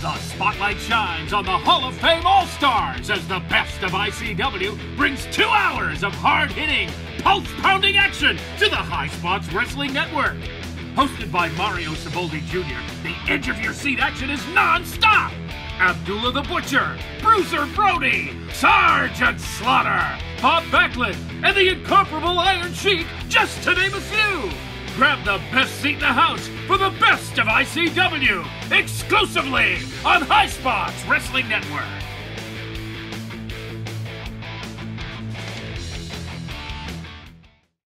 The spotlight shines on the Hall of Fame All Stars as the best of ICW brings two hours of hard hitting, pulse pounding action to the High Spots Wrestling Network. Hosted by Mario Savoldi Jr., the edge of your seat action is non stop. Abdullah the Butcher, Bruiser Brody, Sergeant Slaughter, Bob Backlund, and the incomparable Iron Sheik, just to name a few. Grab the best seat in the house for the best of ICW, exclusively on High Spots Wrestling Network.